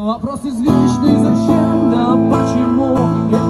Вопрос извечный, зачем, да почему?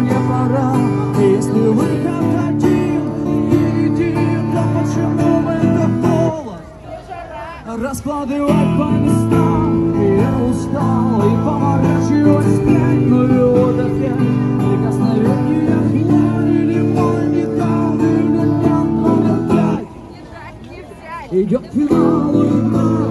раскладывать по местам. Я устал и поворачиваюсь к пленную вот ответ. Прикосновение хмурили мой металл И для меня номер пять Идет финал, уйдет